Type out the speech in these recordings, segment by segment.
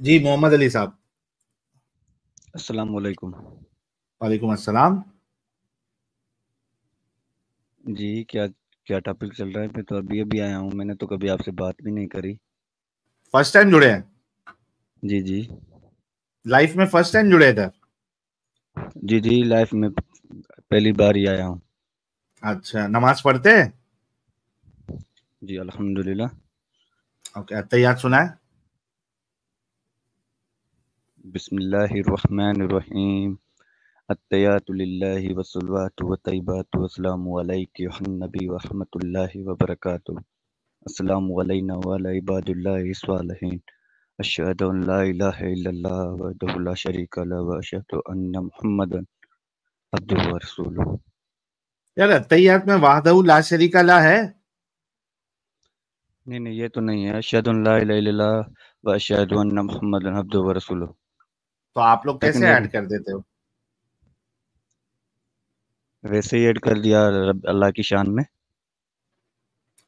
जी मोहम्मद अली साहब। अस्सलाम वालेकुम वालेकुम अस्सलाम। जी क्या क्या टॉपिक चल रहा है? मैं तो अभी अभी आया हूँ। मैंने तो कभी आपसे बात भी नहीं करी। फ़र्स्ट टाइम जुड़े हैं? जी जी। लाइफ में फ़र्स्ट टाइम जुड़े इधर? जी जी लाइफ में पहली बार ही आया हूँ। अच्छा नमाज़ पढ़ते हैं? जी अल्हम्दुलिल्लाह। ओके तैयार सुना है? बिस्मिल्लाहिर्रहमानिर्रहीम अत्तयातु लिल्लाहि वस्सलातु वतैबातु वस्सलामु अलैका अय्युहन नबी व रहमतुल्लाहि व बरकातुहू अस्सलामु अलैना व अला इबादिल्लाहि स्वालिहीन अशहदु अन ला इलाहा इल्लल्लाह वहदहु ला शरीका लहु व अशहदु अन्ना मुहम्मदन अब्दुहु व रसूलुहु यार तैयार में वाहदहू ला शरीका ला है नहीं नहीं ये तो नहीं है अशहदु अन ला इलाहा इल्लल्लाह व अशहदु अन्ना मुहम्मदन अब्दुहु व रसूलुहु तो आप लोग कैसे ऐड कर देते हो? वैसे ही ऐड कर दिया अल्लाह की शान में।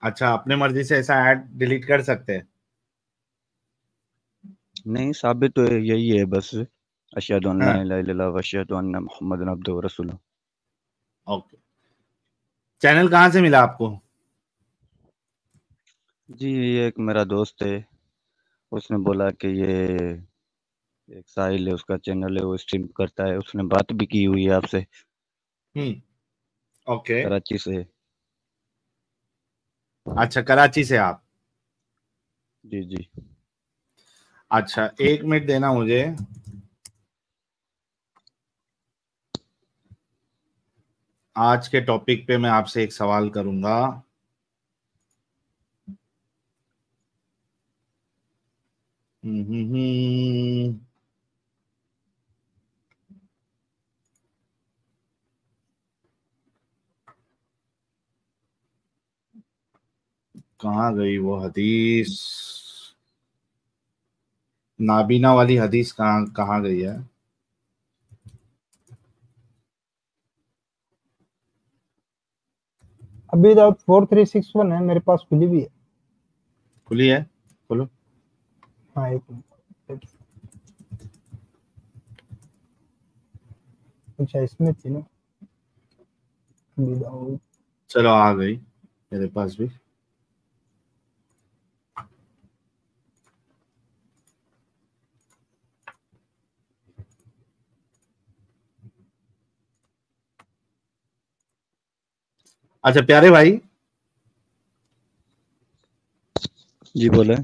अच्छा अपने मर्ज़ी से ऐसा ऐड डिलीट कर सकते हैं? नहीं साबित तो यही है बस। अशहदु ला हाँ। इलाहा इल्लल्लाह व अशहदु अन्ना मुहम्मदन अब्दुहु व रसूलुहु। ओके। चैनल कहाँ से मिला आपको? जी ये एक मेरा दोस्त है। उसने बोला कि ये एक साहिल है उसका चैनल है वो स्ट्रीम करता है उसने बात भी की हुई है आपसे। हम्म ओके कराची से। अच्छा कराची से आप? जी जी। अच्छा एक मिनट देना मुझे। आज के टॉपिक पे मैं आपसे एक सवाल करूँगा। हम्म, हम्म, हम्म। कहाँ गई वो हदीस? नाबीना वाली हदीस कहाँ कहाँ गई है? अभी तो फोर थ्री सिक्स वन है मेरे पास खुली भी है। खुली है? खोलो हाँ एक मिनट। अच्छा इसमें थी ना। चलो आ गई मेरे पास भी। अच्छा प्यारे भाई। जी बोले।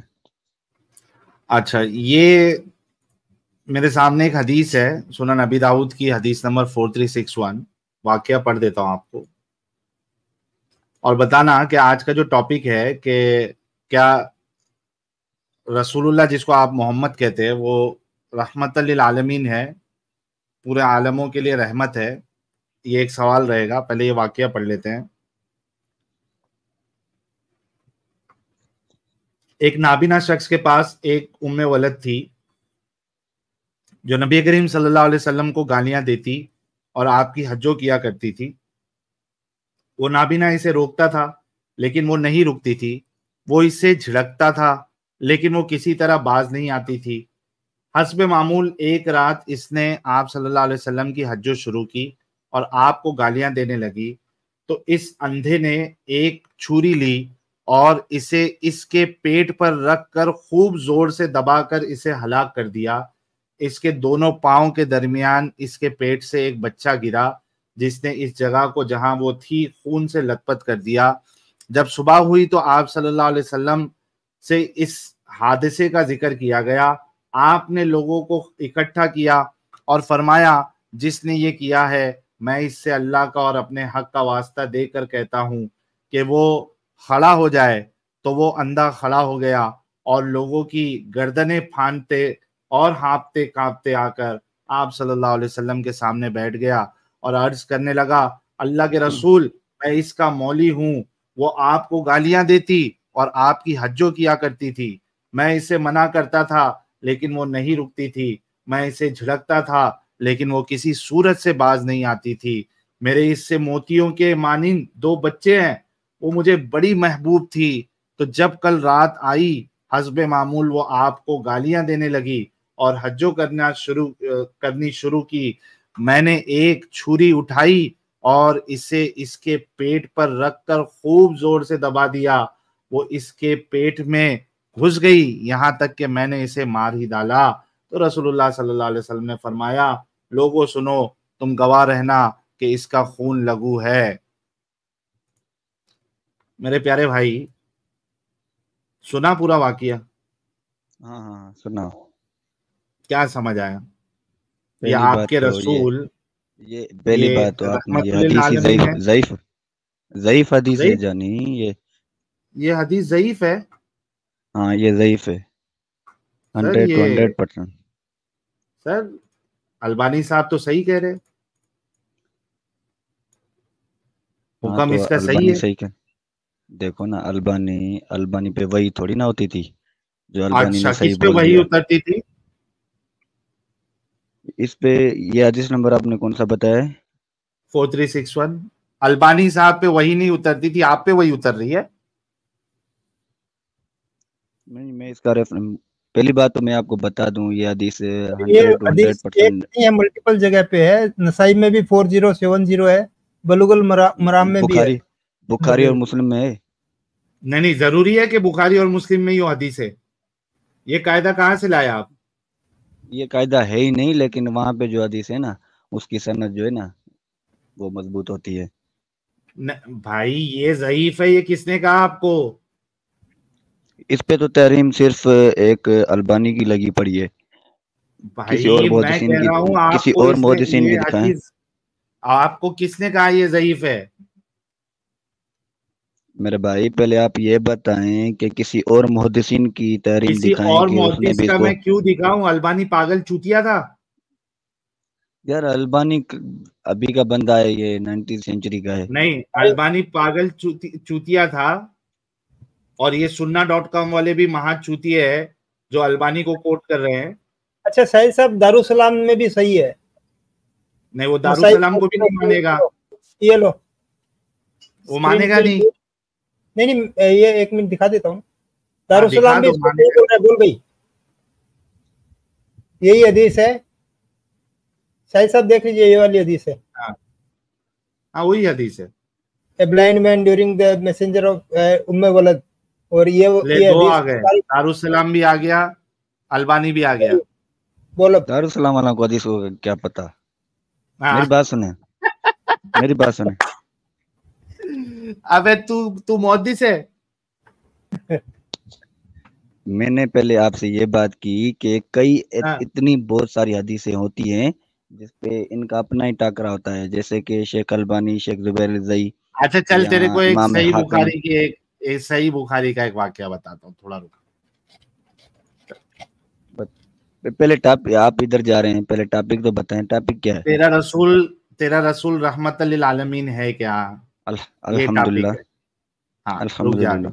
अच्छा ये मेरे सामने एक हदीस है सुनन अबी दाऊद की हदीस number four three six one वाक्य पढ़ देता हूँ आपको। और बताना कि आज का जो टॉपिक है कि क्या रसूलुल्लाह जिसको आप मोहम्मद कहते हैं वो रहमत आलमीन है पूरे आलमों के लिए रहमत है ये एक सवाल रहेगा पहले ये वाक्य पढ़ लेते हैं। एक नाबीना शख्स के पास एक उम्मे वलद थी, जो नबी करीम सल्लल्लाहु अलैहि वसल्लम को गालियाँ देती और आपकी हज्जो किया करती थी। वो नाबीना इसे रोकता था, लेकिन वो नहीं रुकती थी। वो इससे झिड़कता था, लेकिन वो किसी तरह बाज नहीं आती थी। हसब मामूल एक रात इसने आप सल्लल्लाहु अलैहि वसल्लम की हज्जो शुरू की और आपको गालियाँ देने लगी। तो इस अंधे ने एक छुरी ली और इसे, इसके पेट पर रख कर खूब ज़ोर से दबाकर इसे हलाक कर दिया। इसके दोनों पाँव के दरमियान इसके पेट से एक बच्चा गिरा, जिसने इस जगह को जहाँ वो थी खून से लथपथ कर दिया। जब सुबह हुई तो आप सल्लल्लाहु अलैहि वसल्लम से इस हादसे का ज़िक्र किया गया। आपने लोगों को इकट्ठा किया और फरमाया, जिसने ये किया है, मैं इससे अल्लाह का और अपने हक का वास्ता देकर कहता हूँ कि वो खड़ा हो जाए तो वो अंधा खड़ा हो गया और लोगों की गर्दनें फांदते और हाँपते कांपते आकर आप सल्लल्लाहु अलैहि वसल्लम के सामने बैठ गया और अर्ज़ करने लगा अल्लाह के रसूल मैं इसका मौली हूँ। वो आपको गालियाँ देती और आपकी हज्जो किया करती थी। मैं इसे मना करता था लेकिन वो नहीं रुकती थी। मैं इसे झिड़कता था लेकिन वो किसी सूरत से बाज नहीं आती थी। मेरे इससे मोतियों के मानिंद दो बच्चे हैं। वो मुझे बड़ी महबूब थी। तो जब कल रात आई, हसब मामूल वो आपको गालियाँ देने लगी और हज्जो करना शुरू करनी शुरू की, मैंने एक छुरी उठाई और इसे इसके पेट पर रखकर खूब ज़ोर से दबा दिया। वो इसके पेट में घुस गई, यहाँ तक कि मैंने इसे मार ही डाला। तो रसूलुल्लाह सल्लल्लाहु अलैहि वसल्लम ने फरमाया, लोगों सुनो, तुम गवाह रहना कि इसका खून लगू है। मेरे प्यारे भाई सुना पूरा वाकिया? हाँ हाँ सुना क्या समझ आया? ये आपके तो रसूल ये, ये पहली बात तो आपने हदीस ज़ईफ है। हदीस है जानी ये ये हदीस ज़ईफ है? हाँ ये ज़ईफ है। Hundred two hundred percent. Sir Albani साहब तो सही कह रहे हैं। हुक्म इसका सही है। सही क्या देखो ना अल्बानी अल्बानी पे वही थोड़ी ना होती थी जो अल्बानी अच्छा ने सही बोल वही उतरती थी? इस पे ये हदीस नंबर आपने कौन सा बताया? है four three six one. Albani साहब पे वही नहीं उतरती थी आप पे वही उतर रही है? नहीं मैं इसका रेफरेंस पहली बात तो मैं आपको बता दूँ ये हदीस ये है मल्टीपल जगह पे है। नसाई में भी फोर ज़ीरो सेवन ज़ीरो है बलुगुल मरा, मराम में भी है। बुखारी और मुस्लिम में है? नहीं नहीं ज़रूरी है कि बुखारी और मुस्लिम में ही हदीस है। ये कायदा कहाँ से लाया आप? ये कायदा है ही नहीं लेकिन वहाँ पे जो हदीस है ना उसकी सनद जो है ना वो मज़बूत होती है। न, भाई ये जयीफ है ये किसने कहा आपको? इस पे तो तहरीम सिर्फ़ एक अल्बानी की लगी पड़ी है। भाई किसी और मैं कह की- रहा हूँ किसी आपको और की आपको किसने कहा ये जयीफ है? मेरे भाई पहले आप ये बताएँ कि किसी और मुहद्दिसीन की तहरीम किसी दिखाएँ और कि भी का इसको मैं क्यों दिखाऊँ? अलबानी पागल चूतिया था। यार अल्बानी अभी का बंदा है ये नाइनटीन सेंचुरी का है। नहीं अलबानी पागल चूती, चूतिया था और ये सुन्ना डॉट कॉम वाले भी महा चूतिए है जो अल्बानी को कोट कर रहे हैं। अच्छा सही साहब दारुसलाम में भी सही है। नहीं वो दारुसलाम को भी नहीं मानेगा। ये लो। वो मानेगा नहीं। नहीं नहीं ये एक मिनट दिखा देता हूँ। दारुसलाम भी है, बोल भाई। यही हदीस है। शाही साहब देख लीजिए ये वाली हदीस है। हाँ। वही हदीस है। A blind man during the messenger of उम्मे वलद। और ये ये दो आ गए। दारुसलाम भी आ गया अलबानी भी आ गया। बोलो। दारुसलाम वाला को हदीस को क्या पता? हाँ, मेरी बात सुने। मेरी बात सुने। अबे तू तू मोदी से? मैंने पहले आपसे ये बात की कि कई हाँ। इतनी बहुत सारी हदीसें होती हैं जिसपे इनका अपना ही टाकरा होता है जैसे कि शेख अल्बानी शेख जुबैर जई अच्छा चल तेरे को एक सही बुखारी की एक, एक सही बुखारी का एक वाक्य बताता हूँ थोड़ा रुक। पहले टॉपिक आप इधर जा रहे हैं पहले टॉपिक तो बताएँ टॉपिक क्या है? तेरा रसूल तेरा रसूल रहमत आलमीन है क्या? अल्हम्दुलिल्लाह। हाँ। अल्हम्दुलिल्लाह।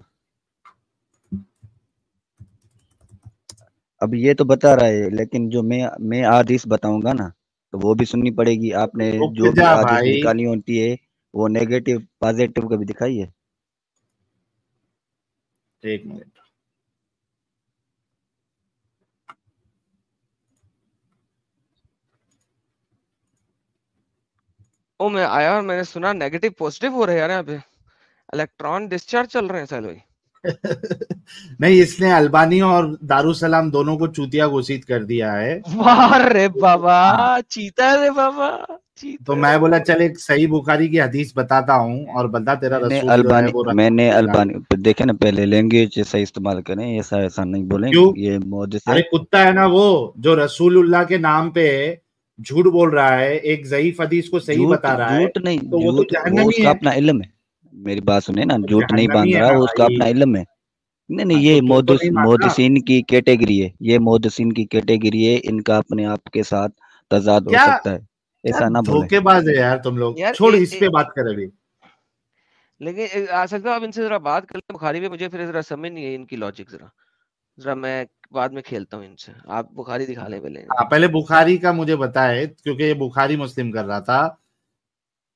अब ये तो बता रहा है लेकिन जो मैं मैं आदिश बताऊँगा ना तो वो भी सुननी पड़ेगी। आपने जो भी आदिश निकाली होती है वो नेगेटिव पॉजिटिव का भी दिखाई है? एक मिनट। ओ मैं आया और मैंने सुना नेगेटिव पॉजिटिव हो रहे यार यहाँ पे इलेक्ट्रॉन डिस्चार्ज चल रहे हैं साहिल भाई नहीं इसने अल्बानी और दारुसलाम दोनों को चूतिया घोषित कर दिया है रे बाबा। चीता रे बाबा चीता तो मैं बोला चल एक सही बुखारी की हदीस बताता हूँ और बता तेरा मैंने रसूल जो है अल्बानी वो मैंने अल्बानी देखे ना पहले लैंग्वेज सही इस्तेमाल करें ऐसा ऐसा नहीं बोले क्यों? ये मौज से अरे कुत्ता है ना वो जो रसूलुल्लाह के नाम पे झूठ बोल रहा है एक जयीफ हदीस को सही बता रहा है झूठ नहीं तो वो तो जहन्नमी उसका है। अपना इल्म है। मेरी बात सुने ना झूठ नहीं बाँध रहा उसका अपना इल्म है। नहीं नहीं हाँ, ये तो तुमको मोहदस मोहदसिन की कैटेगरी है ये मोहदसिन की कैटेगरी है इनका अपने आप के साथ तजाद हो सकता है। ऐसा ना धोखेबाज है यार तुम लोग। छोड़ इस पे बात कर अभी। लेकिन आ सकता है आप इनसे जरा बात कर लें बुखारी में मुझे फिर जरा समझ नहीं है इनकी लॉजिक जरा। जरा मैं बाद में खेलता हूँ इनसे। आप बुखारी दिखा लें पहले। हाँ पहले बुखारी का मुझे बताए, क्योंकि ये बुखारी मुस्लिम कर रहा था।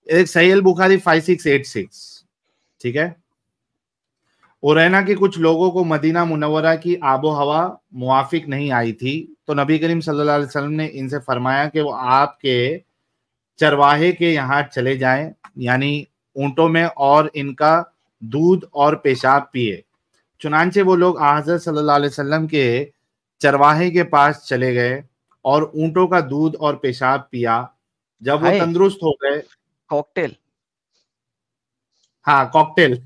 एक Sahih Bukhari five six eight six ठीक है? उरैना के कुछ लोगों को मदीना मुनवरा की आबो हवा मुआफिक नहीं आई थी तो नबी करीम सल्लल्लाहु अलैहि वसल्लम ने इनसे फरमाया कि वो आपके चरवाहे के यहाँ चले जाएँ, यानी ऊंटों में और इनका दूध और पेशाब पिए। चुनानचे वो लोग हज़रत सल्लल्लाहु अलैहि वसल्लम के चरवाहे के पास चले गए और ऊंटों का दूध और पेशाब पिया। जब वो तंदुरुस्त हो गए। कॉकटेल। हाँ कॉकटेल।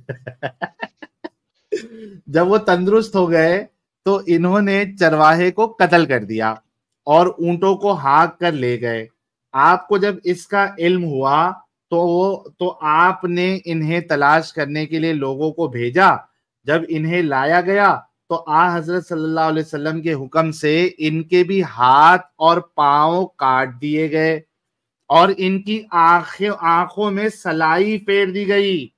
जब वो तंदुरुस्त हो गए तो इन्होंने चरवाहे को कत्ल कर दिया और ऊंटों को हाँक कर ले गए। आपको जब इसका इल्म हुआ तो वो तो आपने इन्हें तलाश करने के लिए लोगों को भेजा जब इन्हें लाया गया तो आ हज़रत सल्लल्लाहु अलैहि वसल्लम के हुक्म से इनके भी हाथ और पाँव काट दिए गए और इनकी आँखें आँखों में सलाई फेर दी गई।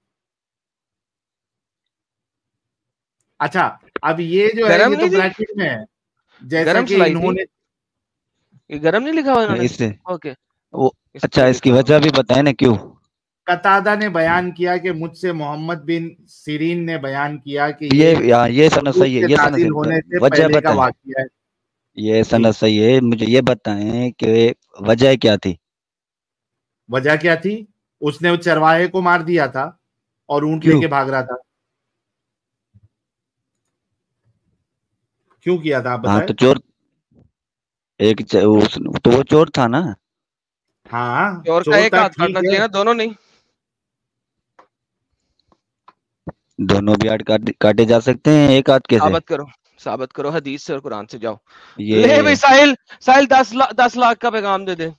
अच्छा अब ये जो है गरम ये तो ब्रैकेट में है। जैसा गरम कि इन्होंने ये गरम नहीं लिखा हुआ इससे ओके। वो अच्छा इसकी वजह भी बताए ना क्यों? कतादा ने बयान किया कि मुझसे मोहम्मद बिन सीरीन ने बयान किया कि ये यार ये सनद सही है ये सनद सही होने से वजह बताएँ। ये सनद सही है। मुझे ये बताएँ कि वजह क्या थी? वजह क्या थी? उसने उस चरवाहे को मार दिया था और ऊँट लेके भाग रहा था। क्यों किया था हाँ बताएँ। तो चोर एक च- उस, तो वो चोर था ना? हाँ चोर का एक था, हाथ काटना चाहिए ना दोनों नहीं। दोनों भी हाथ काटे काटे जा सकते हैं एक हाथ कैसे साबित करो साबित करो हदीस से और कुरान से जाओ। ये ले भाई साहिल साहिल दस लाख दस लाख का पैगाम दे दे।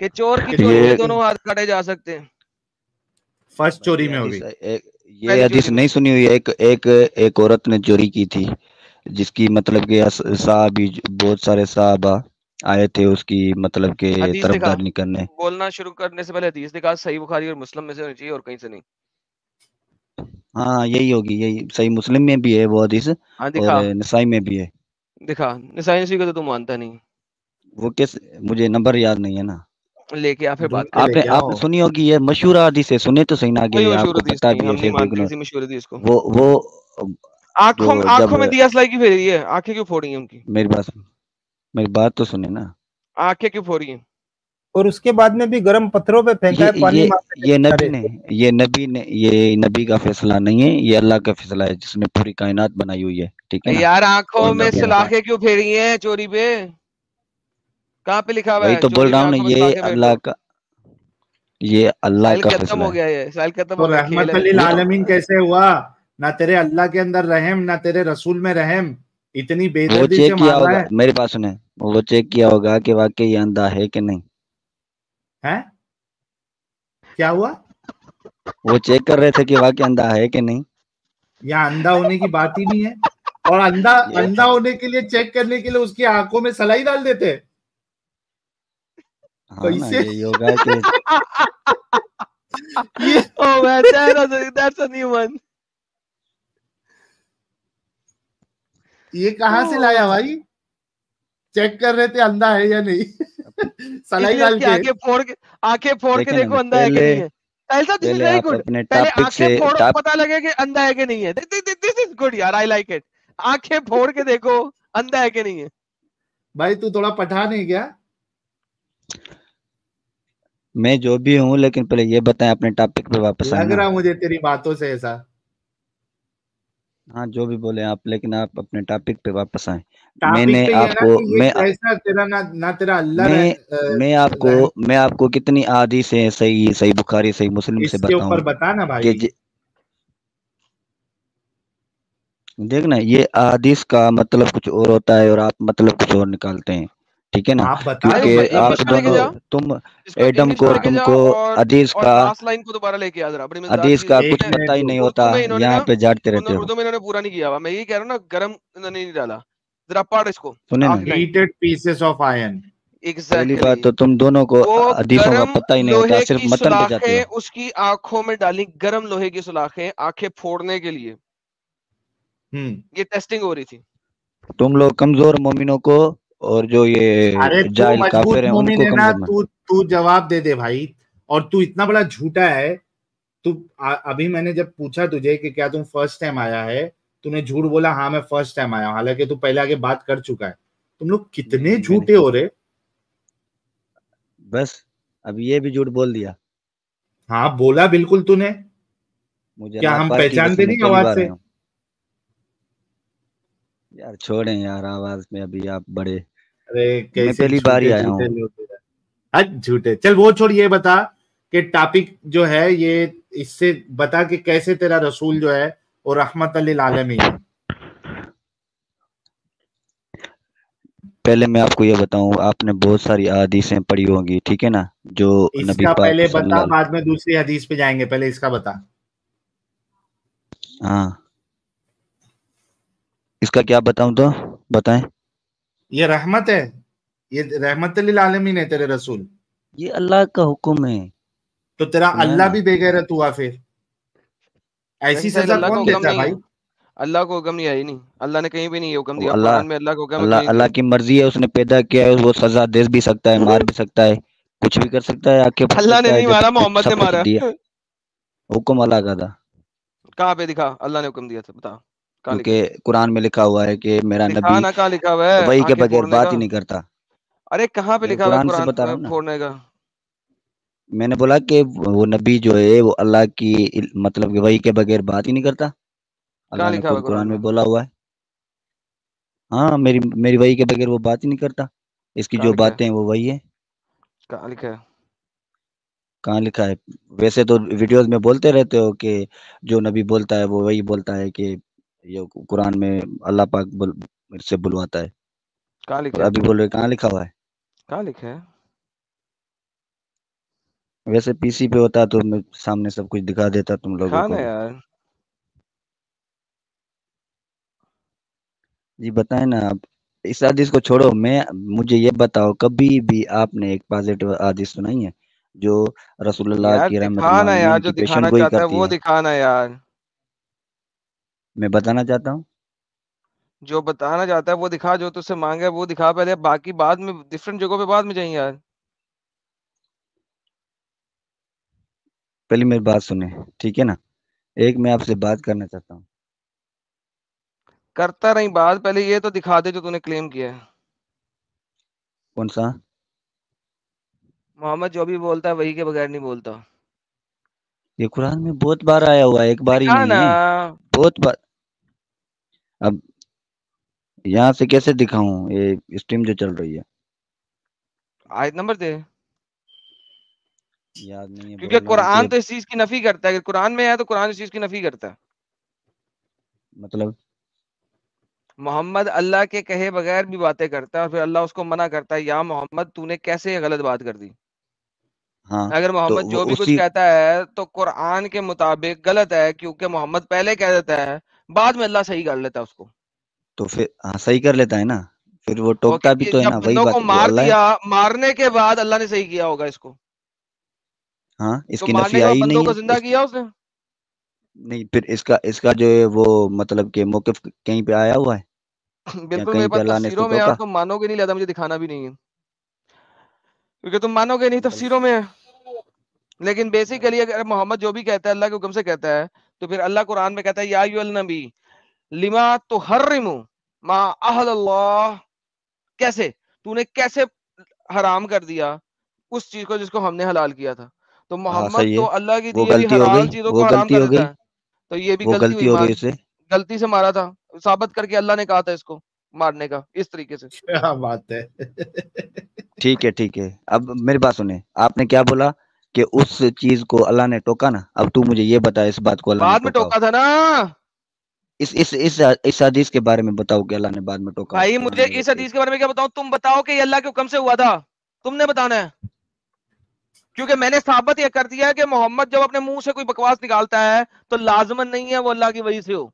कि चोर की ये- चोरी में दोनों हाथ काटे जा सकते हैं। फ़र्स्ट चोरी में ये होगी। ये हदीस। नहीं सुनी हुई है एक एक एक औरत ने चोरी की थी जिसकी मतलब कि साहबी बहुत सारे साहबा आए थे उसकी मतलब के। तरफदारी करने। बोलना शुरू करने से पहले हदीस दिखा सही बुखारी और मुस्लिम में से होनी चाहिए और कहीं से नहीं। हाँ यही होगी यही सही मुस्लिम में भी है वो हदीस हाँ दिखा। और नसाई में भी है। दिखा। निसाई नसी को तो तू मानता नहीं। वो कैसे मुझे नंबर याद नहीं है ना। लेके आ फिर बात के आपने। आपने सुनी होगी ये मशहूर हदीस है सुने तो सही ना कोई आपको पता भी है मशहूर हदीस को। वो वो आँखों आँखों में दिया सलाई क्यों फेरी है आँखें क्यों फोड़ी हैं उनकी? मेरी बात मेरी बात तो सुने ना। आँखें क्यों फोड़ी हैं? और उसके बाद में भी गर्म पत्थरों पे फेंका ये है पानी ये ये नबी ने ये नबी ने ये नबी का फैसला नहीं है ये अल्लाह का फैसला है जिसने पूरी कायनात बनाई हुई है ठीक है यार आँखों में सलाखें क्यों फेरी हैं चोरी पे? कहाँ पे लिखा हुआ है? तो बोल रहा हूँ ना ये अल्लाह का ये अल्लाह का फैसला हो गया ये साहिल खत्म तो हो गया अलिल आलमीन कैसे हुआ? ना तेरे अल्लाह के अंदर रहम ना तेरे रसूल में रहम। इतनी वो बेदर्दी से चेक किया मार रहा होगा है। मेरी बात सुने वो चेक किया होगा कि वाकई ये अंधा है कि नहीं। हैं? क्या हुआ? वो चेक कर रहे थे कि वाकई अंधा है कि नहीं। यहाँ अंधा होने की बात ही नहीं है। और अंधा अंधा होने के लिए चेक करने के लिए उसकी आँखों में सलाई डाल देते। हैं हाँ कैसे? ये होगा कि ये man that was a, that's a new one से लाया भाई? चेक कर रहे थे अंधा है या नहीं? सलाई डाल के आँखें फोड़ के आँखें फोड़ के देखो अंधा है कि नहीं है। साहब दिस इज़ वेरी गुड पहले आँखें फोड़ पता लगे कि अंधा है। कि नहीं है दिस इज़ गुड यार आई लाइक इट आँखें फोड़ के देखो अंधा है कि नहीं है। भाई तू थोड़ा पठान है क्या? मैं जो भी हूँ लेकिन पहले ये बताएँ अपने टॉपिक पे वापस लग रहा मुझे तेरी बातों से ऐसा। हाँ जो भी बोले आप लेकिन आप अपने टॉपिक पे वापस आए। मैंने आपको मैं तेरा ना ना तेरा अल्लाह मैं मैं आपको मैं आपको कितनी आदि से सही सही बुखारी सही मुस्लिम से बताऊँ बता ना भाई। जे- देख ना ये आदिश का मतलब कुछ और होता है और आप मतलब कुछ और निकालते हैं ठीक है ना? आप क्योंकि आप दोनों तुम एडम को तुमको और हदीस और का लास्ट लाइन को दोबारा लेके आ जरा का कुछ पता ही नहीं होता यहाँ पे झाड़ते रहते हो। उर्दू में इन्होंने पूरा नहीं किया मैं यही कह रहा हूँ ना गर्म नहीं डाला। जरा पढ़ इसको। हीटेड पीसेस ऑफ़ आयरन पहली बात तो तुम दोनों को हदीसों का पता ही नहीं होता सिर्फ़ मतन पे जाते हो। उसकी आँखों में डाली गरम लोहे की सुलाखें आँखें फोड़ने के लिए। हम्म। ये टेस्टिंग हो रही थी। तुम लोग कमज़ोर मोमिनों को और जो ये जाहिल काफिर हैं उनको कमज़ोर तू तू जवाब दे दे भाई। और तू इतना बड़ा झूठा है तू अभी मैंने जब पूछा तुझे कि क्या तुम फ़र्स्ट टाइम आया है तूने झूठ बोला हाँ मैं फ़र्स्ट टाइम आया हूँ। हालाँकि तू पहले आगे बात कर चुका है। तुम लोग कितने झूठे हो रहे बस अब ये भी झूठ बोल दिया। हाँ बोला बिल्कुल तूने। मुझे क्या हम पहचानते नहीं आवाज़ से? यार छोड़ें यार आवाज़ में अभी आप बड़े। अरे कैसे पहली बार ही आया हूँ। झूठे। चल वो छोड़ ये बता कि टॉपिक जो है ये इससे बता कि कैसे तेरा रसूल जो है वो रहमत लिल आलमीन। पहले मैं आपको ये बताऊँ आपने बहुत सारी हदीसें पढ़ी होंगी ठीक है ना जो नबी इसका पाक पहले बता बाद में दूसरी हदीस पे जाएँगे पहले इसका बता। हाँ। इसका क्या बताऊँ तो बताएँ। ये रहमत है ये रहमत आलमीन है तेरे रसूल। ये अल्लाह का हुक्म है। तो तेरा अल्लाह भी बेगैरत हुआ फिर। ऐसी सजा अल्लाह का कौन देता है नहीं भाई? अल्लाह को हुक्म नहीं ही नहीं। अल्लाह ने कहीं भी नहीं ये हुक्म दिया। अल्लाह में अल्लाह का हुक्म अल्लाह अल्लाह की मर्ज़ी है उसने पैदा किया है वो सजा दे भी सकता है मार भी सकता है कुछ भी कर सकता है आके अल्लाह ने नहीं मारा मोहम्मद ने मारा। हुक्म अल्लाह का था। कहाँ पे दिखा? अल्लाह ने हुक्म दिया था बता। क्योंकि कुरान में लिखा हुआ है कि मेरा नबी कहाँ लिखा हुआ है? वही के बगैर बात ही नहीं करता। अरे कहाँ पे लिखा हुआ है कुरान से बता रहा हूँ फोड़ने का। मैंने बोला कि वो नबी जो है वो अल्लाह की मतलब कि वही के बगैर बात ही नहीं करता। अल्लाह ने खुद कुरान में बोला हुआ है। हाँ मेरी मेरी वही के बगैर वो बात ही नहीं करता। इसकी जो बातें हैं वो वही है। कहाँ लिखा है? कहाँ लिखा है? वैसे तो वीडियोस में बोलते रहते हो कि जो नबी बोलता है वो वही बोलता है कि ये कुरान में अल्लाह पाक बुल, से बुलवाता है। कहाँ लिखा है? अभी बोल रहे कहाँ लिखा हुआ है? कहाँ लिखा है? वैसे पीसी पे होता तो मैं सामने सब कुछ दिखा देता तुम लोगों दिखा को। ना यार। जी बताएँ ना आप इस आदिश को छोड़ो मैं मुझे ये बताओ कभी भी आपने एक पॉजिटिव आदिश सुनाई है जो रसूलुल्लाह यार की दिखा रहमतुल्लाह ना यार जो की पेशन दिखाना गोई चाहता है करती वो है? दिखा यार। मैं बताना चाहता हूँ? जो बताना चाहता है वो दिखा जो तुझसे मांगे वो दिखा पहले बाकी बाद में डिफरेंट जगहों पे बाद में जाएँगे यार। पहले मेरी बात सुने ठीक है ना? एक मैं आपसे बात करना चाहता हूँ। करता रही बात पहले ये तो दिखा दे जो तूने क्लेम किया है। कौन सा? मोहम्मद जो भी बोलता है वही के बगैर नहीं बोलता। ये कुरान में बहुत बार आया हुआ है एक बार ही नहीं बहुत बार। अब यहाँ से कैसे दिखाऊँ? ये स्ट्रीम जो चल रही है। आयत नंबर दे। याद नहीं है क्योंकि कुरान तो इस चीज़ की नफी करता है। अगर कुरान में है तो कुरान इस चीज़ की नफी करता है। मतलब? मोहम्मद अल्लाह के कहे बगैर भी बातें करता है और फिर अल्लाह उसको मना करता है या मोहम्मद तूने कैसे गलत बात कर दी? हाँ अगर तो मोहम्मद वो जो भी कुछ कहता है तो कुरान के मुताबिक गलत है क्योंकि मोहम्मद पहले कह देता है बाद में अल्लाह सही कर लेता है उसको। तो फिर हाँ सही कर लेता है ना? फिर वो टोकता भी तो है ना वही बात मार दिया मारने के बाद अल्लाह ने सही किया होगा इसको। हाँ तो इसकी मारने नफी आई नहीं को ज़िंदा किया उसने? नहीं फिर इसका इसका जो है वो मतलब कि मौकिफ कहीं पे आया हुआ है? बिल्कुल मेरे पास तफसीरों में यार तुम मानोगे नहीं लिहाजा मुझे दिखाना भी नहीं है। क्योंकि तुम मानोगे नहीं तफसीरों में। लेकिन बेसिकली अगर मोहम्मद जो भी कहता है अल्लाह के हुक्म से कहता है तो फिर अल्लाह कुरान में कहता है या नबी लिमा तुहर्रिमु मा अहल्लाह कैसे? तूने कैसे हराम कर दिया उस चीज़ को जिसको हमने हलाल किया था? तो हाँ मोहम्मद तो है। अल्लाह की दी हुई हो गई चीज़ों वो को हराम गलती कर हो देता गई। है। तो ये भी गलती हो गई उससे गलती से मारा था। साबित करके अल्लाह ने कहा था इसको मारने का इस तरीके से। क्या बात है। ठीक है ठीक है। अब मेरी बात सुने। आपने क्या बोला कि उस चीज़ को अल्लाह ने टोका ना? अब तू मुझे ये बता इस बात को अल्लाह ने बाद में टोका हो था ना। इस इस इस इस हदीस के बारे में बताओ कि अल्लाह ने बाद में टोका। हो भाई मुझे इस हदीस के बारे में क्या बताऊँ? तुम बताओ कि अल्लाह के हुक्म से हुआ था। तुमने बताना है। क्योंकि मैंने साबित यह कर दिया है कि मोहम्मद जब अपने मुँह से कोई बकवास निकालता है तो लाजमन नहीं है वो अल्लाह की वजह से हो।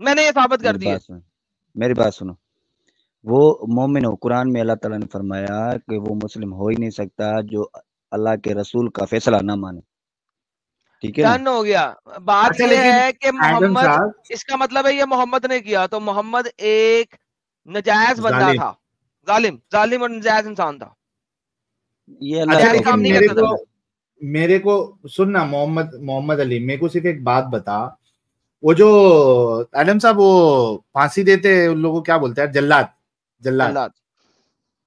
मैंने ये साबित कर दिया मेरी बात सुनो। वो मोमिन हो कुरान में अल्लाह ताला ने फरमाया कि वो मुस्लिम हो ही नहीं सकता जो अल्लाह के रसूल का फैसला ना माने। ठीक है हो गया। बात अच्छा ये लेकिन है कि मोहम्मद इसका मतलब है ये मोहम्मद ने किया तो मोहम्मद एक नजायज बंदा था। जालिम जालिम और नजायज इंसान था। ये अच्छा काम नहीं मेरे करता था मेरे को सुनना मोहम्मद मोहम्मद अली मेरे को सिर्फ़ एक बात बता। वो जो एडम साहब वो फांसी देते हैं उन लोगों को क्या बोलते हैं? जल्लाद जल्लाद। जल्लाद।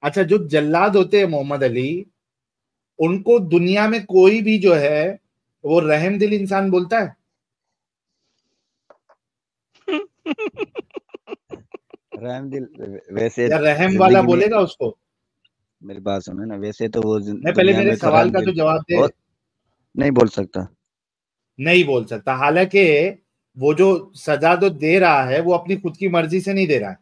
अच्छा जो जल्लाद होते हैं मोहम्मद अली उनको दुनिया में कोई भी जो है वो रहम दिल इंसान बोलता है? रहम दिल वैसे रहम वाला बोलेगा उसको? मेरी बात सुनो ना वैसे तो वो नहीं पहले मेरे सवाल का तो जवाब दे। नहीं बोल सकता। नहीं बोल सकता। हालाँकि वो जो सजा तो दे रहा है वो अपनी खुद की मर्ज़ी से नहीं दे रहा है।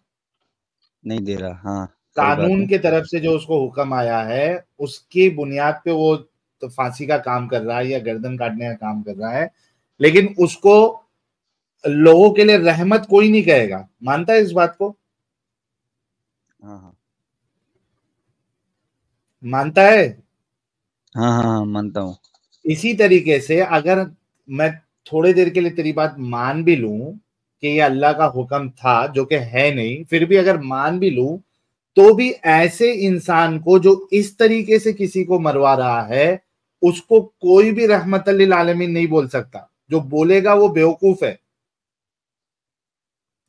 नहीं दे रहा हाँ। कानून के तरफ़ से जो उसको हुक्म आया है उसकी बुनियाद पे वो तो फांसी का काम कर रहा है या गर्दन काटने का काम कर रहा है लेकिन उसको लोगों के लिए रहमत कोई नहीं कहेगा। मानता है इस बात को? हाँ हाँ। मानता है? हाँ हाँ हाँ मानता हूँ। इसी तरीके से अगर मैं थोड़ी देर के लिए तेरी बात मान भी लू कि ये अल्लाह का हुक्म था जो कि है नहीं फिर भी अगर मान भी लू तो भी ऐसे इंसान को जो इस तरीके से किसी को मरवा रहा है उसको कोई भी रहमत आलमीन नहीं बोल सकता। जो बोलेगा वो बेवकूफ़ है।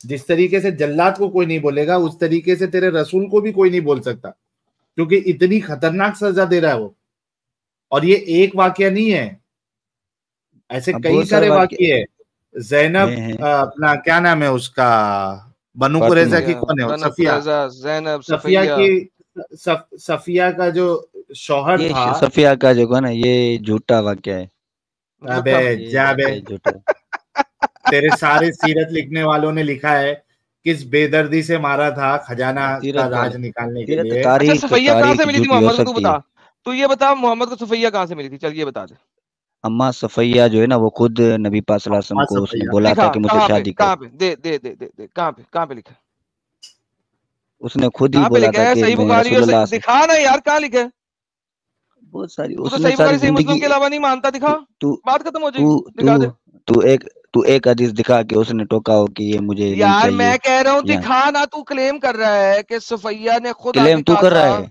जिस तरीके से जल्लाद को कोई नहीं बोलेगा उस तरीके से तेरे रसूल को भी कोई नहीं बोल सकता। क्योंकि इतनी खतरनाक सजा दे रहा है वो। और ये एक वाक्य नहीं है। ऐसे कई सारे वाक्य है। जैनब अपना क्या नाम है उसका? बनु। कुरैजा की कौन है सफिया। जैनब सफिया सफिया। की सफ, सफिया का जो शोहर था। सफिया का जो कौन है ना ये झूठा वाक्य है। अबे जा बे। तेरे सारे सीरत लिखने वालों ने लिखा है। किस बेदर्दी से मारा था खजाना का राज निकालने के लिए? अच्छा सफैया कहाँ से मिली थी मोहम्मद को बता। तू ये बता मोहम्मद को सफैया कहाँ से मिली थी? चल ये बता दे। अम्मा सफैया जो है ना वो खुद नबी पाक सल्लल्लाहु अलैहि वसल्लम को उसने। बोला था कि मुझे शादी कर। कहाँ पे? दे दे दे दे दे कहाँ पे कहाँ पे लिखा? उसने खुद ही बोला था कि सही मैं बुखारी रसूलुल्लाह से दिखा ना यार कहाँ लिखा है? बहुत सारी तो उसने सही सारी बुखारी सही मुस्लिम ज़िंदगी के अलावा नहीं मानता दिखा। तू बात खत्म हो जाएगी दिखा दे। तू एक तू एक हदीस दिखा के उसने टोका हो कि ये मुझे नहीं यार चाहिए। मैं कह रहा हूँ दिखा ना तू क्लेम कर रहा है कि सफैया ने खुद क्लेम तू कर रहा है?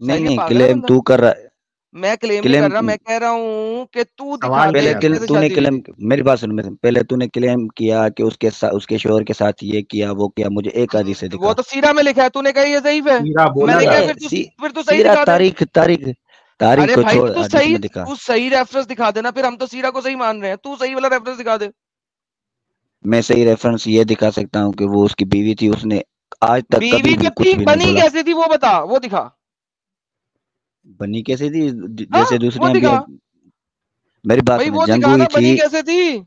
नहीं नहीं क्लेम तू कर रहा है। मैं क्लेम क्लेम कर रहा मैं कह रहा हूँ कि तू दिखा सवाल दे पहले तूने क्लेम मेरी बात सुन पहले तूने क्लेम किया कि उसके साथ उसके शोहर के साथ ये किया वो किया मुझे एक हदीस से दिखा। वो तो सीरा में लिखा है तूने कहा ये ज़ईफ है। मैंने कहा फिर तू तू सही सीरा तारीख तारीख। तारीख अरे को भाई छोड़ तो सही तू सही रेफरेंस दिखा देना फिर हम तो सीरा को सही मान रहे हैं। तू सही वाला रेफरेंस दिखा दे। मैं सही रेफरेंस ये दिखा सकता हूँ कि वो उसकी बीवी थी उसने आज तक बीवी भी तो कुछ भी बनी कैसे थी वो बता वो दिखा। बनी कैसे थी? हाँ जैसे दूसरी मेरी बात जंग हुई बनी थी कैसे थी?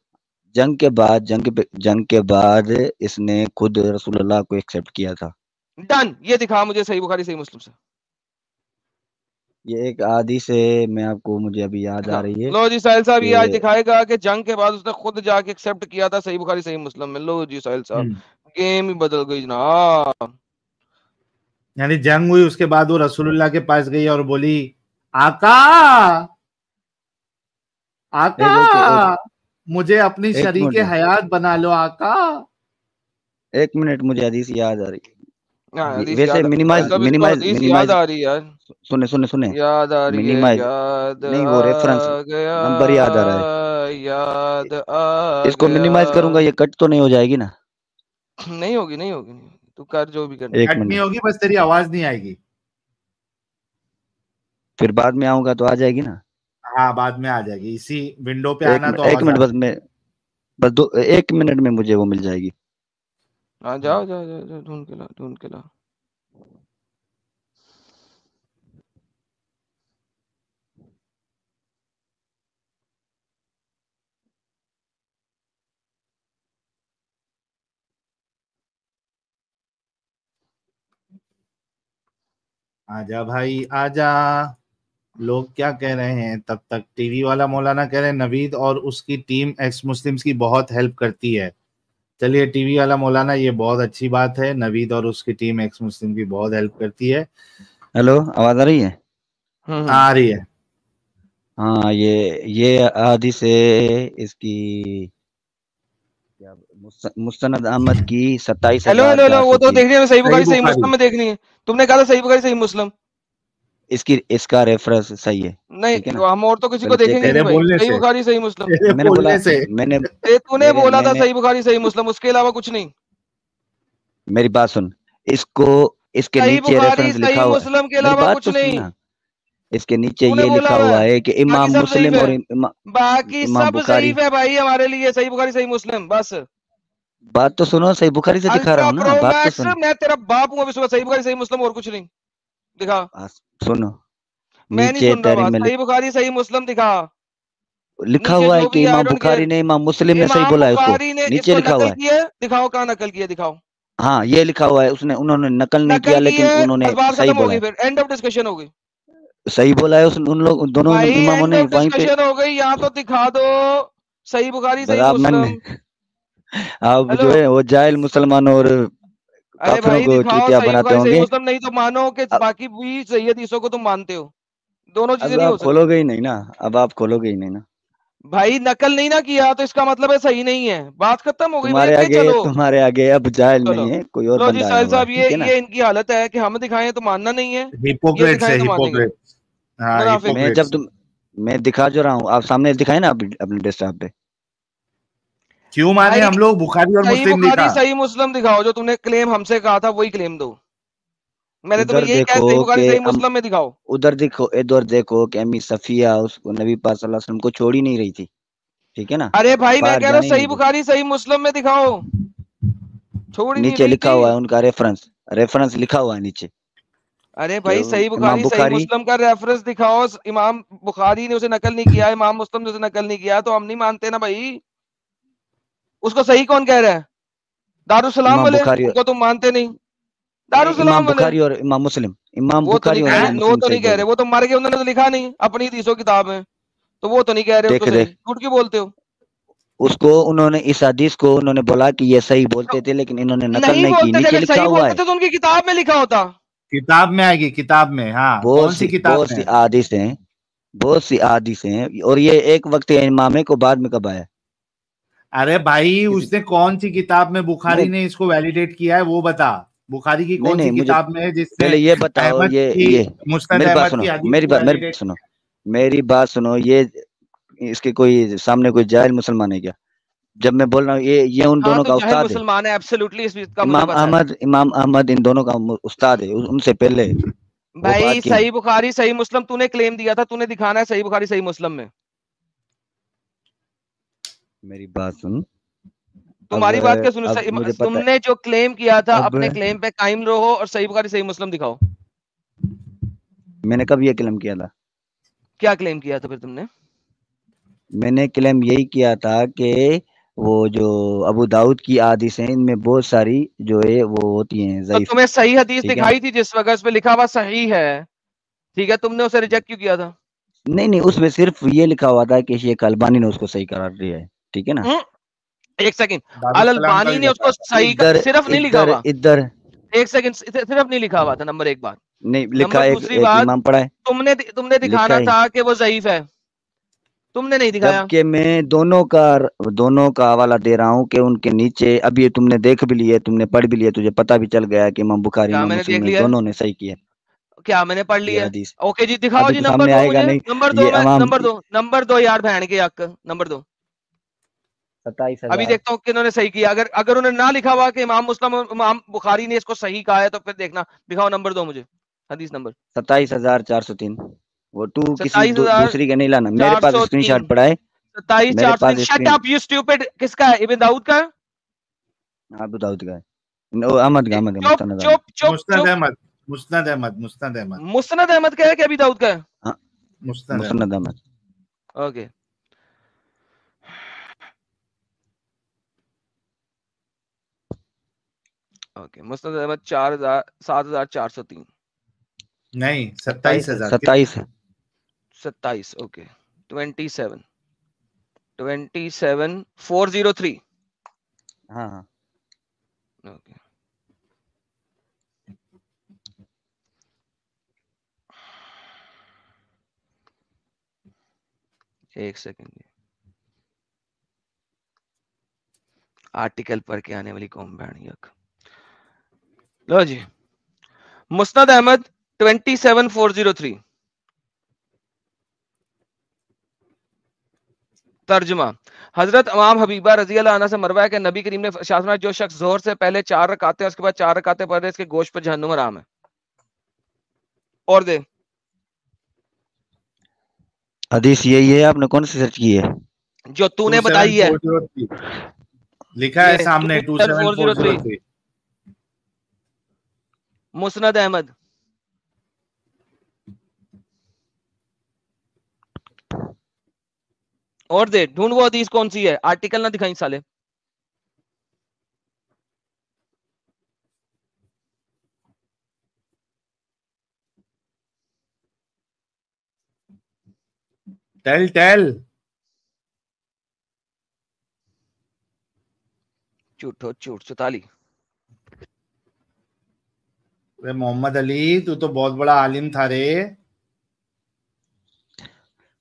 जंग के बाद जंग के जंग के बाद इसने खुद रसूलुल्लाह को एक्सेप्ट किया था। डन ये दिखा मुझे सही बुखारी सही मुस्लिम से। ये एक आदि से मैं आपको मुझे अभी याद आ रही है लो जी साहिल साहब ये आज दिखाएगा कि जंग के बाद उसने खुद जाके एक्सेप्ट किया था सही बुखारी सही मुस्लिम में। लो जी साहिल साहब हम्म। गेम ही बदल गई जनाब यानी जंग हुई उसके बाद वो रसूलुल्लाह के पास गई और बोली आका! आका! मुझे अपनी शरीक हयात बना लो आका! एक मिनट मुझे हदीस याद आ रही है हाँ, वैसे याद मिनिमाइज मतलब मिनिमाइज याद आ रही है यार। सुने सुने सुने। याद आ रही है मिनिमाइज याद नहीं वो रेफरेंस नंबर याद आ रहा है। याद आ इसको मिनिमाइज करूँगा ये कट तो नहीं हो जाएगी ना? नहीं होगी नहीं होगी नहीं तू कर जो भी करना। कट नहीं होगी बस तेरी आवाज़ नहीं आएगी। फिर बाद में आऊँगा तो आ जाएगी ना? हाँ बाद में आ जाएगी। इसी विंडो पे आना तो एक मिनट बस मैं बस दो एक मिनट में मुझे वो मिल जाएगी। हाँ जाओ जाओ जाओ जाओ ढूंढ के ला ढूंढ के ला आजा भाई आजा। लोग क्या कह रहे हैं? तब तक टीवी वाला मौलाना कह रहे हैं नवीद और उसकी टीम एक्स मुस्लिम्स की बहुत हेल्प करती है। चलिए टीवी वाला मौलाना ये बहुत अच्छी बात है। नवीद और उसकी टीम एक्स मुस्लिम की बहुत हेल्प करती है। हेलो आवाज़ आ रही है? हम्म हम्म। आ रही है। हाँ ये ये आदि से इसकी मुस्त- मुस्तनद अहमद की सत्ताईस हेलो हेलो हेलो वो तो देखनी है सही बुखारी सही मुस्लिम में देखनी है। तुमने कहा था सही बुखारी सही मुस्लिम। इसकी इसका रेफरेंस सही है नहीं हम और तो किसी को देखेंगे सही बुखारी सही मुस्लिम। मैंने बोला से। मैंने तूने बोला था सही बुखारी सही मुस्लिम उसके अलावा कुछ नहीं। मेरी बात सुन इसको इसके नीचे रेफरेंस लिखा हुआ है मुस्लिम के अलावा कुछ तो नहीं। इसके नीचे ये लिखा हुआ है। है कि इमाम मुस्लिम और बाकी सब सही है भाई हमारे लिए सही बुखारी सही मुस्लिम बस। बात तो सुनो सही बुखारी से दिखा रहा हूँ ना बात तो सुनो। मैं तेरा बाप हूँ अभी सुबह सही बुखारी सही मुस्लिम और कुछ नहीं। दिखा। सुनो। मैं नहीं सुन रहा सही बुखारी सही मुस्लिम दिखा। लिखा हुआ है कि इमाम बुखारी ने इमाम मुस्लिम ने सही बोला है उसको। नीचे लिखा हुआ नकल है। दिखाओ कहाँ नकल किया दिखाओ। हाँ ये लिखा हुआ है उसने उन्होंने नकल नहीं किया लेकिन उन्होंने सही बोला फिर। एंड ऑफ़ डिस्कशन हो गई। सही बोला है उस उन लोग दोनों इमामों ने वहीं पे हो गई। यहाँ तो दिखा दो। सही बुखारी सही आप जो है वो जाहिल मुसलमान और काफिरों भाई को दिखाओ बनाते होंगे? मुस्लिम नहीं तो मानो कि बाकी भी सही हदीसों को तुम मानते हो। दोनों चीज़ें नहीं हो खोलोगे ही नहीं ना अब आप खोलोगे ही नहीं ना। भाई नकल नहीं ना किया तो इसका मतलब है सही नहीं है। बात खत्म हो गई तुम्हारे आगे चलो। तुम्हारे आगे अब जाहिल चलो। नहीं है कोई और लो जी बंदा साहिल है साहब ये ये इनकी हालत है कि हम दिखाएँ तो मानना नहीं है। हिपोक्रेट्स दिखाएँ है तो हिपोक्रेट्स हाँ मैं जब तुम मैं दिखा जो रहा हूँ आप सामने दिखाए ना अपने डेस्कटॉप पे। क्यों माने हम लोग? बुखारी और सही मुस्लिम लिखा सही मुस्लिम दिखाओ जो तुमने क्लेम हमसे कहा था वही क्लेम दो। मैंने तुम्हें यही कहा सही बुखारी सही मुस्लिम में दिखाओ। उधर देखो इधर देखो कि अम्मी सफिया उसको नबी पाक सल्लल्लाहु अलैहि वसल्लम को छोड़ ही नहीं रही थी। ठीक है ना? अरे भाई मैं कह रहा हूँ सही बुखारी सही मुस्लिम में दिखाओ। छोड़ नीचे लिखा हुआ है उनका रेफरेंस रेफरेंस लिखा हुआ है नीचे। अरे भाई सही बुखारी सही मुस्लिम का रेफरेंस दिखाओ। इमाम बुखारी ने उसे नकल नहीं किया इमाम मुस्लिम ने उसे नकल नहीं किया तो हम नहीं मानते ना भाई। उसको सही कौन कह रहा है? दारुसलाम इमाम वाले? बुखारी- उनको तुम मानते नहीं। इमाम दारुसलाम वाले? बुखारी और इमाम मुस्लिम। इमाम वो तो बुखारी नहीं और वो तो नहीं कह रहे बोल वो तो मर गए उन्होंने तो लिखा नहीं अपनी हदीसों किताब में तो वो तो नहीं कह रहे झूठ क्यों बोलते हो? उसको उन्होंने इस हदीस को उन्होंने बोला कि ये सही बोलते थे लेकिन इन्होंने नकल नहीं नहीं की। नीचे लिखा हुआ है। तो उनकी किताब में लिखा होता। किताब में आएगी किताब में हाँ कौन बहुत सी सी किताब बहुत सी आदिश हैं बहुत सी आदिश हैं और ये एक वक्त इमामे को बाद में कब आया? अरे भाई उसने कौन सी किताब में बुखारी ने इसको वैलिडेट किया है? वो बता। बुखारी की कौन सी किताब में है जिसने पहले ये बताओ ये ये मेरी बात सुनो मेरी बात मेरी बात सुनो मेरी बात सुनो ये इसके कोई सामने कोई जाहिल मुसलमान है क्या? जब मैं बोल रहा हूँ ये ये उन हाँ दोनों तो का उस्ताद है। मुसलमान है एब्सोल्युटली इस का इमाम अहमद इमाम अहमद इन दोनों का उस्ताद है उनसे पहले भाई सही बुखारी सही मुस्लिम तूने क्लेम दिया था तूने दिखाना है सही बुखारी सही मुस्लिम में। मेरी बात सुन। तुम्हारी बात क्या सुनो? सही- तुमने जो क्लेम किया था अपने क्लेम पे कायम रहो और सही बुखारी सही मुस्लिम दिखाओ। मैंने कब ये क्लेम किया था? क्या क्लेम किया था फिर तुमने? मैंने क्लेम यही किया था कि वो जो अबू दाऊद की आदिश हैं इनमें बहुत सारी जो है वो होती हैं तो तुम्हें सही हदीस दिखाई थी जिस वक्त उस पे लिखा हुआ सही है। ठीक है तुमने उसे रिजेक्ट क्यों किया था? नहीं नहीं उसमें सिर्फ़ ये लिखा हुआ था कि शेख अलबानी ने उसको सही करार दिया है। ठीक है ना? हम्म, एक सेकंड अल अलबानी ने उसको सही कर, इधर सिर्फ़ नहीं लिखा हुआ। इधर। एक सेकंड सिर्फ़ नहीं लिखा हुआ था नंबर एक बात। नहीं लिखा एक, दूसरी एक बात, इमाम पढ़ा है। तुमने तुमने दिखाना था कि वो जयीफ है। तुमने नहीं दिखाया। जबकि मैं दोनों का दोनों का हवाला दे रहा हूँ कि उनके नीचे अब ये तुमने देख भी लिया तुमने पढ़ भी लिया तुझे पता भी चल गया कि इमाम बुखारी क्या मैंने ने दोनों ने सही किया। क्या मैंने पढ़ लिया ओके जी दिखाओ जी तो नंबर दो नंबर दो नंबर दो यार बहन के हक। नंबर दो। अभी देखता हूँ कि इन्होंने सही किया। अगर अगर उन्होंने ना लिखा हुआ कि इमाम मुस्लिम इमाम बुखारी ने इसको सही कहा है तो फिर देखना। दिखाओ नंबर दो मुझे हदीस नंबर। सत्ताईस हज़ार चार सौ तीन। वो टू किसी दू, 27,000 दूसरी का नहीं लाना। मेरे पास 403 स्क्रीनशॉट पड़ा है मेरे चार सौ शट अप यू स्टूपिड किसका है? इब्न दाऊद का? है? अबू दाऊद का है। नो, अहमद का अहमद चुप। चुप मुस्नद अहमद मुस्नद अहमद मुस्नद अहमद। मुस्नद अहमद का है कि अभी दाऊद का है? Musnad Ahmad. Okay. Okay Musnad Ahmad चार हज़ार सात हज़ार चार सौ तीन। नहीं सत्ताईस हज़ार। सत्ताईस। सत्ताईस okay twenty seven. Twenty seven four zero three. हाँ हाँ। ओके। एक सेकेंड आर्टिकल पढ़ के आने वाली कौम बैठ यक। लो जी। Musnad Ahmad twenty seven four zero हज़रत इमाम हबीबा रज़ी अल्लाह से मरवा है नबी करीम ने शासना जो शख्स जोहर से पहले चार रकाते उसके बाद चार रकाते पढ़ रहे इसके गोश्त पर जहन्नुम हराम है। और दे। हदीस यही है आपने कौन सी सर्च की है? जो तूने बताई है। लिखा है सामने 27403 27403 मुस्नद अहमद। और दे ढूंढ वो हदीस कौन सी है? आर्टिकल ना दिखाई साले। टेल टेल झूठो झूठ चौताली रे मोहम्मद अली तू तो बहुत बड़ा आलिम था रे।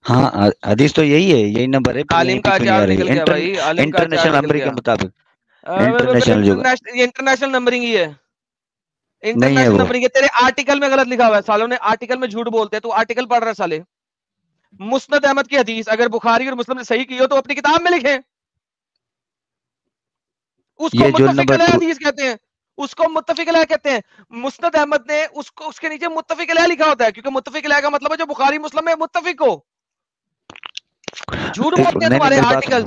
हाँ हदीस तो यही है यही नंबर है आलिम का पे क्यों नहीं आ चार्ट रही निकल गया भाई आलिम का इंटरनेशनल निकल नंबर के मुताबिक। इंटरनेशनल इंटरनेशनल जो इंटरनेशनल नंबरिंग ही है। नहीं है इंटरनेशनल वो। नंबरिंग है। तेरे आर्टिकल में गलत लिखा हुआ है सालों ने आर्टिकल में झूठ बोलते हैं तू आर्टिकल पढ़ रहा है साले। मुस्नद अहमद की हदीस अगर बुखारी और मुस्लिम ने सही की हो तो अपनी किताब में लिखे। उसको ये हदीस कहते हैं। उसको मुत्तफिक अलैह कहते हैं। मुस्नद अहमद ने उसको उसके नीचे मुत्तफिक अलैह लिखा होता है क्योंकि मुत्तफिक अलैह का मतलब है जो बुखारी मुस्लिम में मुत्तफिक हो। झूठ बोलते हैं मैंने तुम्हारे आर्टिकल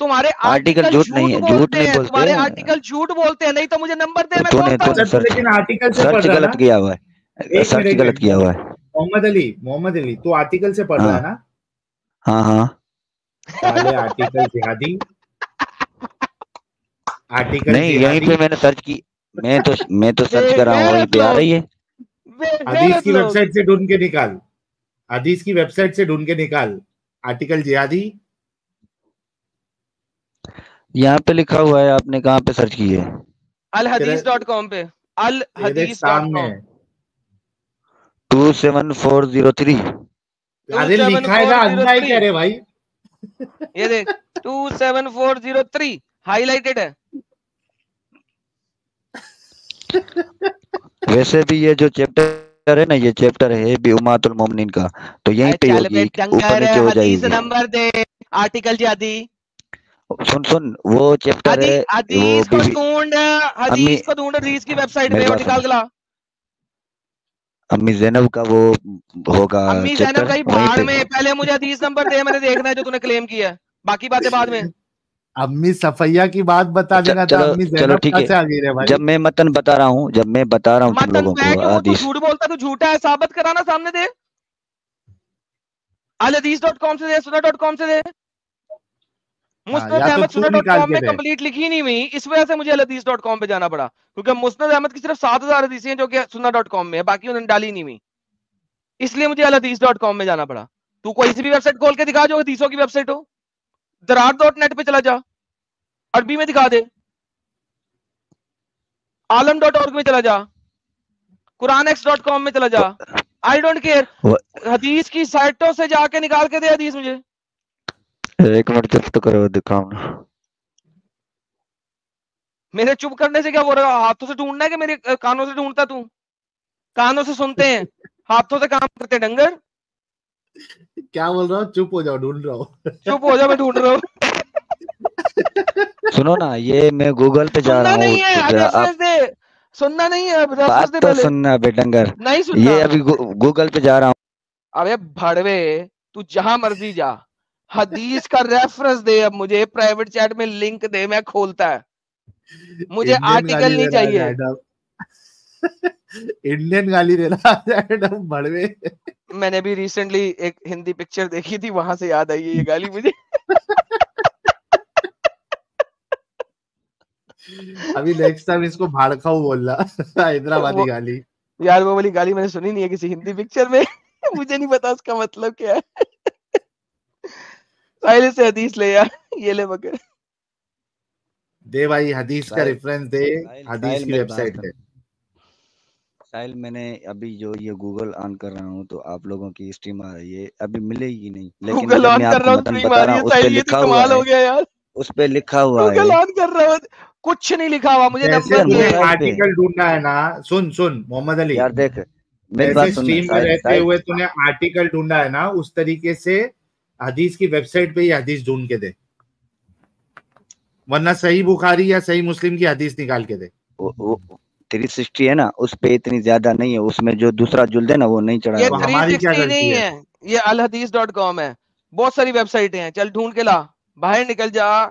तुम्हारे आर्टिकल आर्टिकल झूठ नहीं है झूठ बोलते नहीं हैं बोलते तुम्हारे आर्टिकल झूठ बोलते हैं नहीं तो मुझे नंबर दे मैं अच्छा तू सर्च लेकिन आर्टिकल से पढ़ सर्च रहा गलत किया हुआ है। सर्च गलत किया हुआ है। मोहम्मद अली मोहम्मद अली तू आर्टिकल से पढ़ रहा है। हाँ ना? हाँ हाँ। आर्टिकल जिहादी। आर्टिकल नहीं यहीं पे मैंने सर्च की। मैं तो मैं तो सर्च कर रहा हूँ वहीं पे आ रही है। हदीस की वेबसाइट से ढूंढ के निकाल। हदीस की वेबसाइट से ढूंढ के निकाल। आर्टिकल जिहादी यहाँ पे लिखा हुआ है आपने कहाँ पे सर्च की है? अल हदीस डॉट कॉम पे। Al hadith dot com. Two seven four zero three. अरे लिखा है ना अंधा ही कह रहे भाई। ये देख two seven four zero three. Highlighted है। वैसे भी ये जो चैप्टर है ना ये चैप्टर है भी उमातुल मोमिनीन का। तो यहीं पे होगी ऊपर नीचे हो जाएगी। नंबर दे आर्टिकल जादी सुन सुन वो चैप्टर है हदीस को ढूंढ हदीस को ढूंढ हदीस की वेबसाइट पे और निकाल गला अम्मी जैनब का वो होगा अम्मी जैनब का ही भाड़ में पहले मुझे हदीस नंबर दे मैंने देखना है जो तूने क्लेम किया है। बाकी बातें बाद में। अम्मी सफैया की बात बता देना था चलो अम्मी चलो ठीक है। आ भाई? जब मैं मतन बता रहा हूँ जब मैं बता रहा हूँ तुम लोगों को झूठ बोलता तू झूठा है साबित कराना सामने दे। कॉम से दे सुना डॉट कॉम से दे। हाँ मुस्नद तो अहमद तू कॉम के में कंप्लीट लिखी नहीं हुई इस वजह से मुझे पे जाना पड़ा क्योंकि मुस्नद अहमद की सिर्फ़ सात हज़ार हदीसें हैं जो कि सुना डॉट कॉम में है बाकी उन्होंने डाली नहीं हुई। इसलिए मुझे कॉम में जाना पड़ा। तू कोई सी भी वेबसाइट खोल के दिखा जो हदीसों की वेबसाइट हो। दरार डॉट नेट पे चला जा। अरबी में दिखा दे। आलम डॉट ऑर्ग में चला जा। कुरान एक्स डॉट कॉम में चला जा। आई डोंट केयर हदीस की साइटों से जाके निकाल के दे हदीस मुझे। एक मिनट चुप तो करो दिखाओ ना। मेरे चुप करने से क्या हो रहा? है हाथों से ढूंढना है कि मेरे कानों से ढूंढता तू? कानों से सुनते हैं। हाथों से काम करते हैं डंगर। क्या बोल रहा हूँ चुप हो जाओ ढूंढ रहा। हूँ चुप हो जा मैं ढूंढ रहा हूँ। सुनो ना ये मैं गूगल पे जा रहा हूँ सुनना नहीं है बात तो सुनना बेटंगर नहीं सुनना। ये अभी गूगल पे जा रहा हूँ। अबे भड़वे तू जहाँ मर्ज़ी जा। हदीस का रेफरेंस दे अब मुझे प्राइवेट चैट में लिंक दे मैं खोलता है। मुझे आर्टिकल नहीं चाहिए। इंडियन गाली दे रहा मैडम बड़वे मैंने भी रिसेंटली एक हिंदी पिक्चर देखी थी वहाँ से याद आई है ये गाली मुझे। अभी नेक्स्ट टाइम इसको भाड़खाऊ बोलना हैदराबादी गाली। यार वो वाली गाली मैंने सुनी नहीं है किसी हिंदी पिक्चर में। मुझे नहीं पता उसका मतलब क्या है। साहिल से हदीस ले यार ये ले मगर। दे भाई हदीस का रेफरेंस दे हदीस की वेबसाइट है साहिल मैंने अभी जो ये गूगल ऑन कर रहा हूँ तो आप लोगों की स्ट्रीम आ रही है। अभी मिलेगी नहीं लेकिन गूगल ऑन कर रहा हूँ स्ट्रीम बता आ रहा है साहिल ये लिखा तो हुआ कमाल हो गया यार। उस पे लिखा हुआ है। गूगल ऑन कर रहा हूँ कुछ नहीं लिखा हुआ मुझे नंबर आर्टिकल ढूंढना है ना सुन सुन मोहम्मद अली। यार देख मेरी बात सुन स्ट्रीम में रहते हुए तूने आर्टिकल ढूंढा है ना उस तरीके से हदीस की वेबसाइट पे ही हदीस ढूंढ के दे। वरना सही बुखारी या सही मुस्लिम की हदीस निकाल के दे। थ्री सिक्सटी है ना उस पे इतनी ज़्यादा नहीं है उसमें जो दूसरा जुल्द है ना वो नहीं चढ़ा ये थ्री सिक्सटी नहीं है? है ये अलहदीस डॉट कॉम है। बहुत सारी वेबसाइटें हैं चल ढूंढ के ला बाहर निकल जा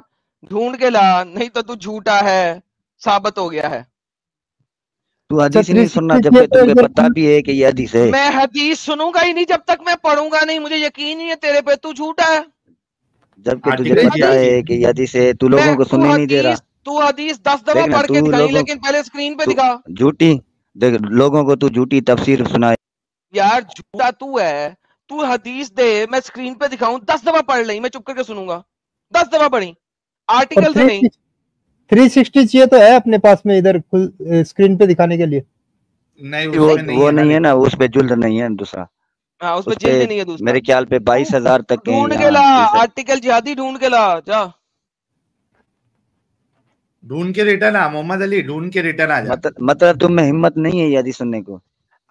ढूंढ के ला नहीं तो तू झूठा है साबित हो गया है। तू हदीस नहीं सुनना 360 जबकि तो तुमको इधर- पता भी है कि ये हदीस है। मैं हदीस सुनूँगा ही नहीं जब तक मैं पढ़ूँगा नहीं मुझे यकीन नहीं है तेरे पे तू झूठा है। जबकि तुझे पता है कि ये हदीस है तू लोगों को सुनने नहीं दे रहा। तू हदीस दस दफ़ा पढ़ के दिखाई लेकिन पहले स्क्रीन पे दिखा। झूठी देख लोगों को तू झूठी तफसीर सुनाए यार झूठा तू है। तू हदीस दे मैं स्क्रीन पे दिखाऊँ दस दफ़ा पढ़ ली मैं चुप करके सुनूँगा। दस दफ़ा पढ़ी। आर्टिकल से नहीं। थ्री सिक्सटी चाहिए तो है अपने पास में इधर स्क्रीन पे दिखाने के लिए। नहीं वो नहीं वो है नहीं है ना उस पे जुल्द नहीं है दूसरा। हाँ उसमें उस पे जिल्द नहीं है दूसरा। मेरे ख्याल पे बाईस हज़ार तक के ढूंढ के ला आर्टिकल जिहादी ढूंढ के ला जा। ढूंढ के रिटर्न आ मोहम्मद अली ढूंढ के रिटर्न आ जा। मतलब मतलब तुम में हिम्मत नहीं है ये हदीस सुनने को।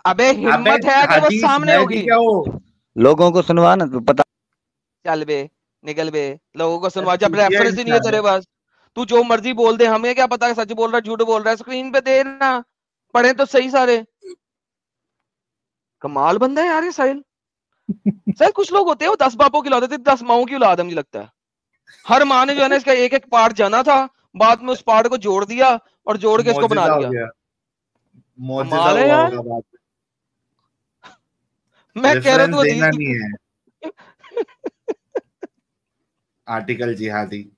अबे हिम्मत है कि वो सामने होगी? हो लोगों को सुनवा ना तो पता चल बे निकल बे। लोगों को सुनवा जब रेफरेंस ही नहीं है तेरे पास। तू जो मर्ज़ी बोल दे हमें क्या पता सच बोल रहा है झूठ बोल रहा है स्क्रीन पे दे ना। पढ़े तो सही सारे। कमाल बंदा है यार ये साहिल। साहिल कुछ लोग होते हैं वो दस बापों की औलाद होती है दस माओ की औलाद मुझे लगता है। हर माँ ने जो है ना इसका एक एक पार्ट जाना था बाद में उस पार्ट को जोड़ दिया और जोड़ के इसको बना दिया। यार। में कह रहा है। आर्टिकल जिहादी।